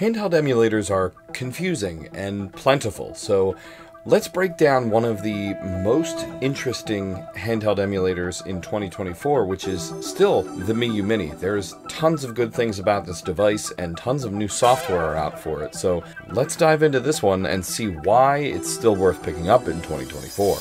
Handheld emulators are confusing and plentiful, so let's break down one of the most interesting handheld emulators in 2024, which is still the Miyoo Mini. There's tons of good things about this device and tons of new software are out for it, so let's dive into this one and see why it's still worth picking up in 2024.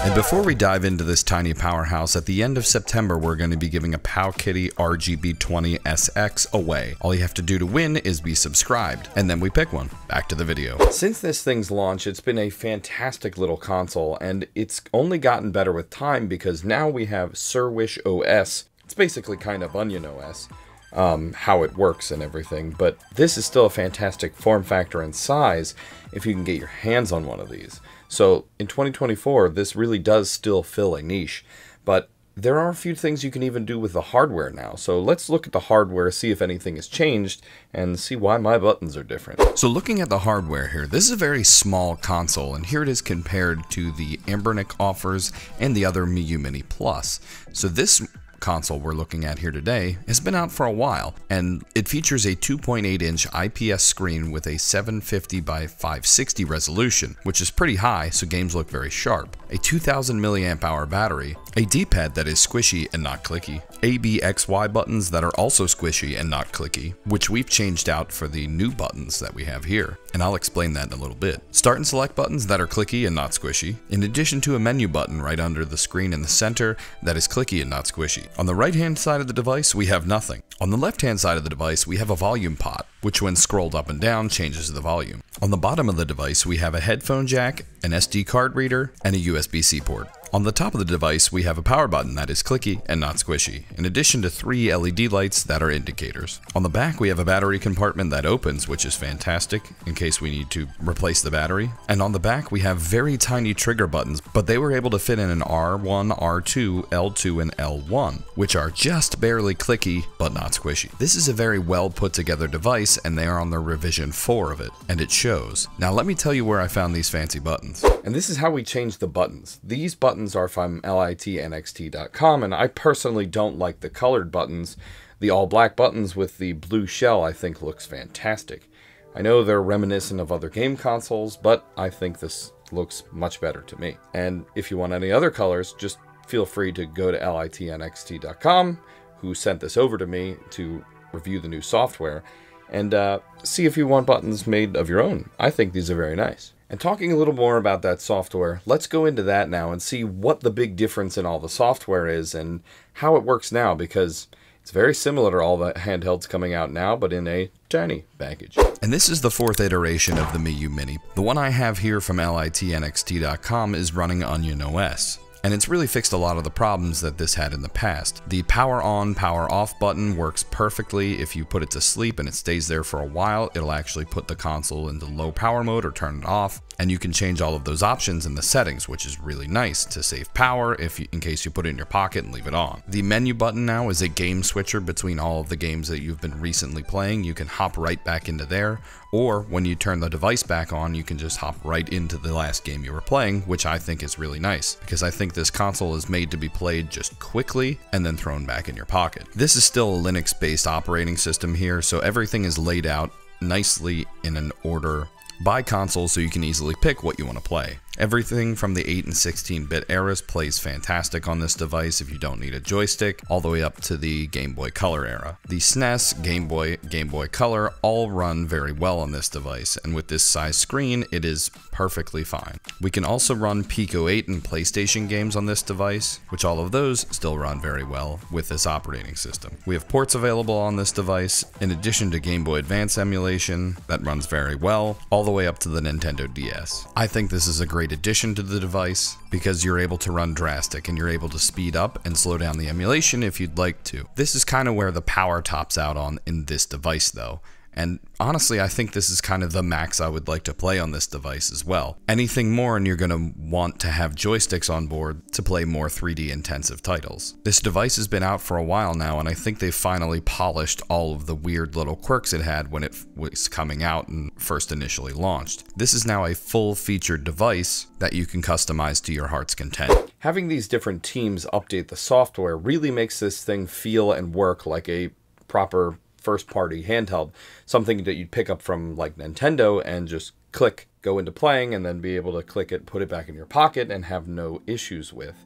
And before we dive into this tiny powerhouse, at the end of September, we're going to be giving a Powkiddy RGB20 SX away. All you have to do to win is be subscribed, and then we pick one. Back to the video. Since this thing's launch, it's been a fantastic little console, and it's only gotten better with time because now we have Surwish OS. It's basically kind of Onion OS. Um, how it works and everything, but this is still a fantastic form factor and size if you can get your hands on one of these. So in 2024, this really does still fill a niche, but there are a few things you can even do with the hardware now. So let's look at the hardware, see if anything has changed, and see why my buttons are different. So looking at the hardware here, this is a very small console, and here it is compared to the Anbernic offers and the other Miyoo Mini Plus. So this console we're looking at here today has been out for a while, and it features a 2.8 inch IPS screen with a 750 by 560 resolution, which is pretty high, so games look very sharp, a 2000 milliamp hour battery, a D-pad that is squishy and not clicky, ABXY buttons that are also squishy and not clicky, which we've changed out for the new buttons that we have here, and I'll explain that in a little bit. Start and select buttons that are clicky and not squishy, in addition to a menu button right under the screen in the center that is clicky and not squishy. On the right hand side of the device, we have nothing. On the left hand side of the device, we have a volume pot, which when scrolled up and down changes the volume. On the bottom of the device, we have a headphone jack, an SD card reader, and a USB-C port. On the top of the device, we have a power button that is clicky and not squishy, in addition to three LED lights that are indicators. On the back, we have a battery compartment that opens, which is fantastic in case we need to replace the battery. And on the back, we have very tiny trigger buttons, but they were able to fit in an R1, R2, L2, and L1, which are just barely clicky, but not squishy. This is a very well put together device, and they are on the revision 4 of it, and it shows. Now let me tell you where I found these fancy buttons. And this is how we change the buttons. These buttons buttons are from litnxt.com, and I personally don't like the colored buttons. The all black buttons with the blue shell I think looks fantastic. I know they're reminiscent of other game consoles, but I think this looks much better to me. And if you want any other colors, just feel free to go to litnxt.com, who sent this over to me to review the new software, and uh, see if you want buttons made of your own. I think these are very nice. And talking a little more about that software, let's go into that now and see what the big difference in all the software is and how it works now because it's very similar to all the handhelds coming out now, but in a tiny package. And this is the fourth iteration of the Miyoo Mini. The one I have here from litnxt.com is running Onion OS and it's really fixed a lot of the problems that this had in the past. The power on, power off button works perfectly. If you put it to sleep and it stays there for a while, it'll actually put the console into low power mode or turn it off and you can change all of those options in the settings, which is really nice to save power if you, in case you put it in your pocket and leave it on. The menu button now is a game switcher between all of the games that you've been recently playing. You can hop right back into there, or when you turn the device back on, you can just hop right into the last game you were playing, which I think is really nice, because I think this console is made to be played just quickly and then thrown back in your pocket. This is still a Linux-based operating system here, so everything is laid out nicely in an order by consoles so you can easily pick what you want to play. Everything from the 8 and 16-bit eras plays fantastic on this device if you don't need a joystick, all the way up to the Game Boy Color era. The SNES, Game Boy, Game Boy Color all run very well on this device, and with this size screen, it is perfectly fine. We can also run Pico 8 and PlayStation games on this device, which all of those still run very well with this operating system. We have ports available on this device, in addition to Game Boy Advance emulation that runs very well, all the way up to the Nintendo DS. I think this is a great great addition to the device because you're able to run DraStic and you're able to speed up and slow down the emulation if you'd like to. This is kind of where the power tops out on in this device though And honestly, I think this is kind of the max I would like to play on this device as well. Anything more and you're going to want to have joysticks on board to play more 3D intensive titles. This device has been out for a while now and I think they've finally polished all of the weird little quirks it had when it was coming out and first initially launched. This is now a full featured device that you can customize to your heart's content. Having these different teams update the software really makes this thing feel and work like a proper first party handheld, something that you'd pick up from like Nintendo and just click, go into playing, and then be able to click it, put it back in your pocket, and have no issues with.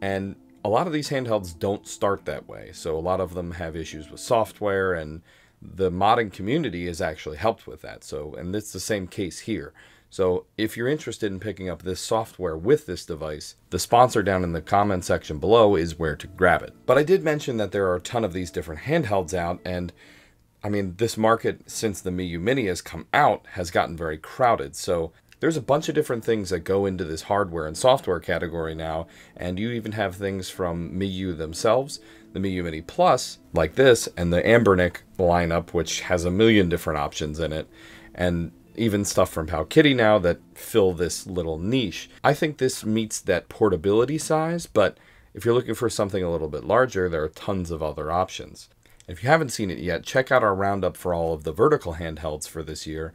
And a lot of these handhelds don't start that way. So a lot of them have issues with software and the modding community has actually helped with that. So, and it's the same case here. So if you're interested in picking up this software with this device, the sponsor down in the comment section below is where to grab it. But I did mention that there are a ton of these different handhelds out and I mean, this market since the Miyoo Mini has come out has gotten very crowded. So there's a bunch of different things that go into this hardware and software category now, and you even have things from Miyoo themselves, the Miyoo Mini Plus, like this, and the Anbernic lineup, which has a million different options in it, and even stuff from Powkiddy now that fill this little niche. I think this meets that portability size, but if you're looking for something a little bit larger, there are tons of other options. If you haven't seen it yet, check out our roundup for all of the vertical handhelds for this year.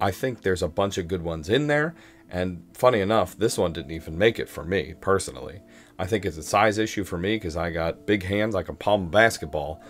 I think there's a bunch of good ones in there, and funny enough, this one didn't even make it for me, personally. I think it's a size issue for me because I got big hands, I can palm a basketball,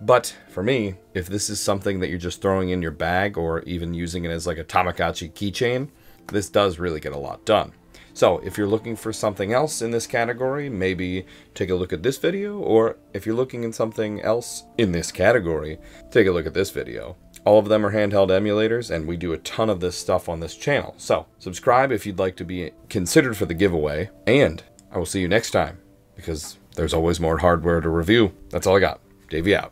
but for me, if this is something that you're just throwing in your bag or even using it as like a Tamagotchi keychain, this does really get a lot done. So if you're looking for something else in this category, maybe take a look at this video, or if you're looking in something else in this category, take a look at this video. All of them are handheld emulators, and we do a ton of this stuff on this channel. So subscribe if you'd like to be considered for the giveaway, and I will see you next time, because there's always more hardware to review. That's all I got. Davey out.